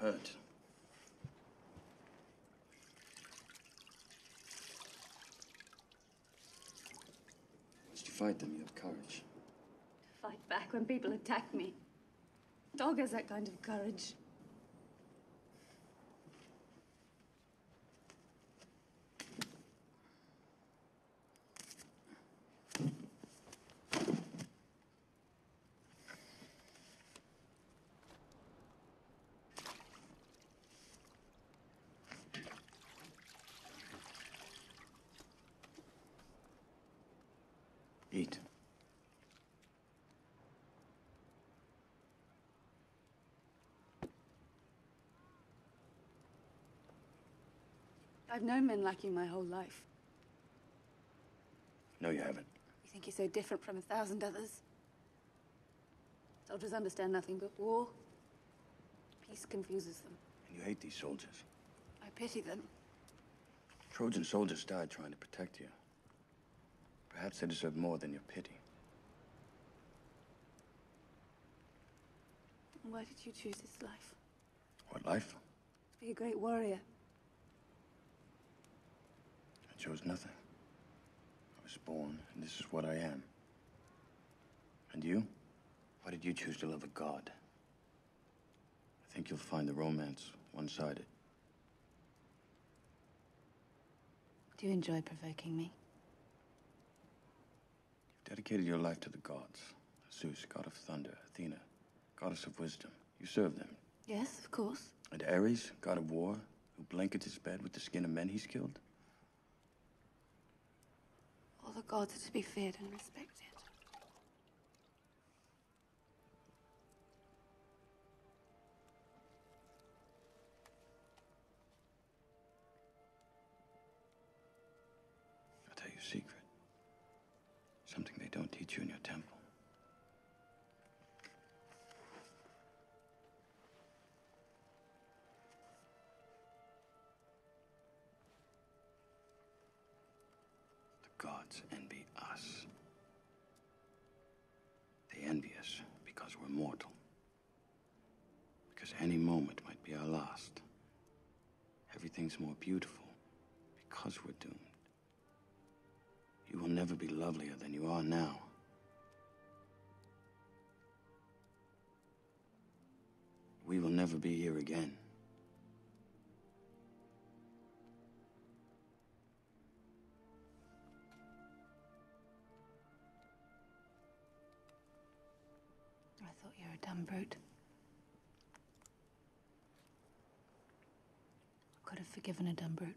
hurt. Once you fight them, you have courage. To fight back when people attack me. Dog has that kind of courage. Eat. I've known men like you my whole life. No, you haven't. You think you're so different from a thousand others? Soldiers understand nothing but war. Peace confuses them. And you hate these soldiers. I pity them. Trojan soldiers died trying to protect you. Perhaps they deserve more than your pity. Why did you choose this life? What life? To be a great warrior. I chose nothing. I was born, and this is what I am. And you? Why did you choose to love a god? I think you'll find the romance one-sided. Do you enjoy provoking me? Dedicated your life to the gods. Zeus, god of thunder, Athena, goddess of wisdom. You serve them. Yes, of course. And Ares, god of war, who blankets his bed with the skin of men he's killed? All the gods are to be feared and respected. I'll tell you a secret. Don't teach you in your temple. The gods envy us. They envy us because we're mortal. Because any moment might be our last. Everything's more beautiful because we're doomed. You will never be lovelier than you are now. We will never be here again. I thought you were a dumb brute. I could have forgiven a dumb brute.